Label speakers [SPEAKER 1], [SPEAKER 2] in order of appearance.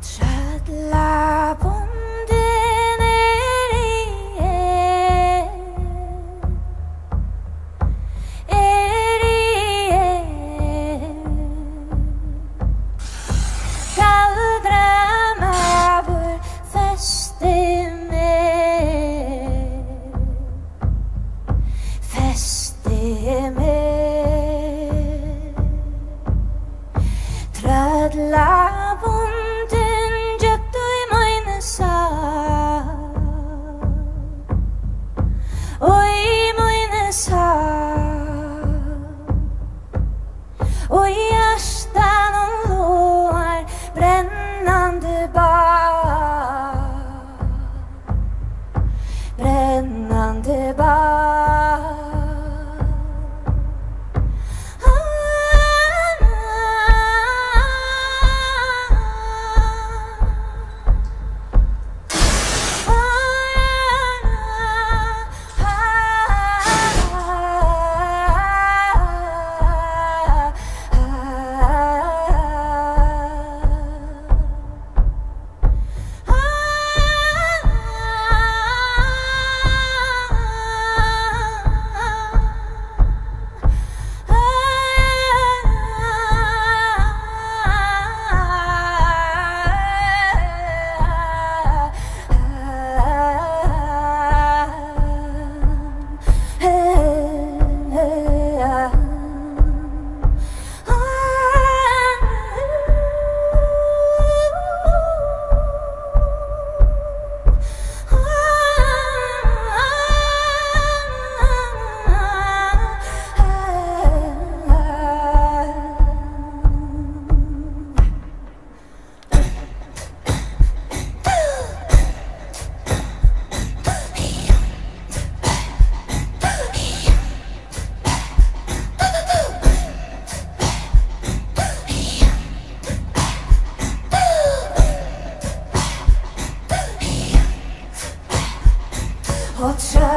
[SPEAKER 1] Try What's up?